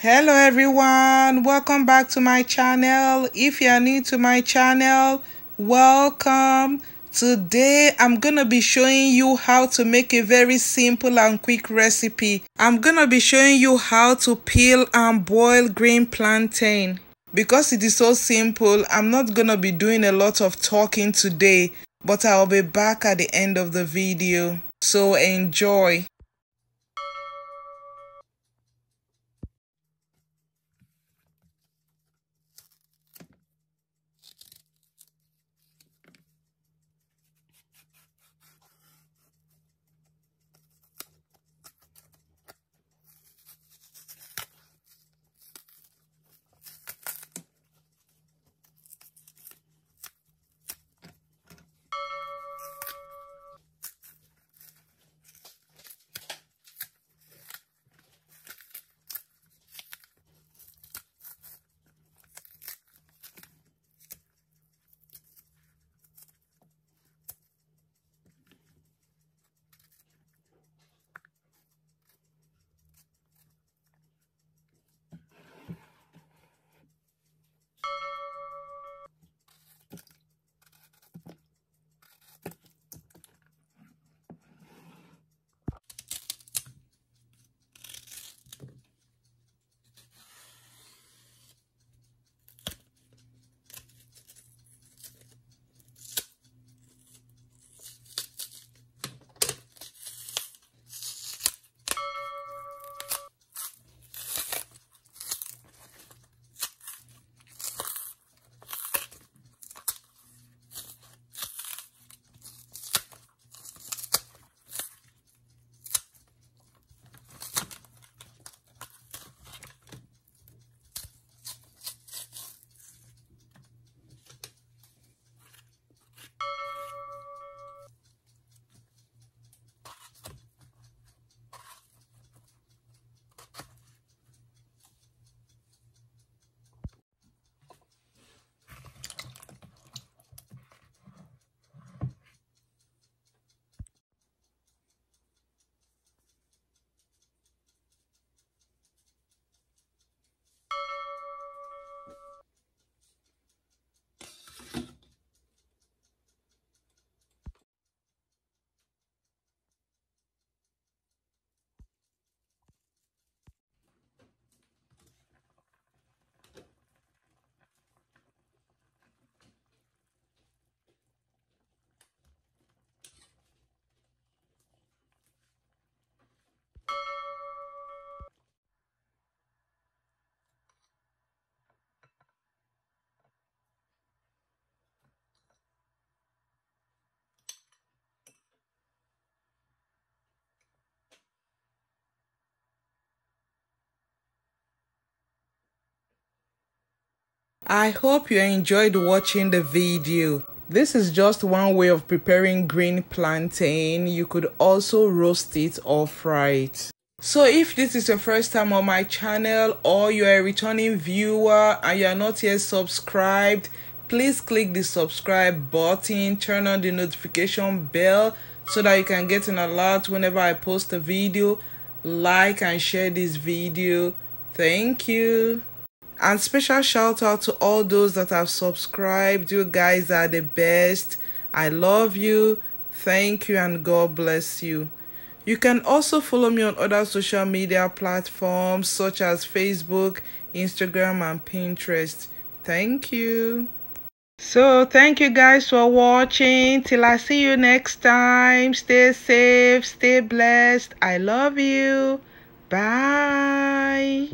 hello everyone. Welcome back to my channel. If you are new to my channel welcome. Today i'm gonna be showing you how to make a very simple and quick recipe. I'm gonna be showing you how to peel and boil green plantain. Because it is so simple i'm not gonna be doing a lot of talking today but i'll be back at the end of the video. So enjoy I hope you enjoyed watching the video. This is just one way of preparing green plantain. You could also roast it or fry it. So if this is your first time on my channel or you're a returning viewer and you're not yet subscribed, please click the subscribe button, turn on the notification bell so that you can get an alert whenever I post a video. Like and share this video. Thank you. And special shout out to all those that have subscribed. You guys are the best. I love you. Thank you and God bless you. You can also follow me on other social media platforms such as Facebook, Instagram, and Pinterest. Thank you. So, thank you guys for watching. Till I see you next time. Stay safe, stay blessed. I love you. Bye.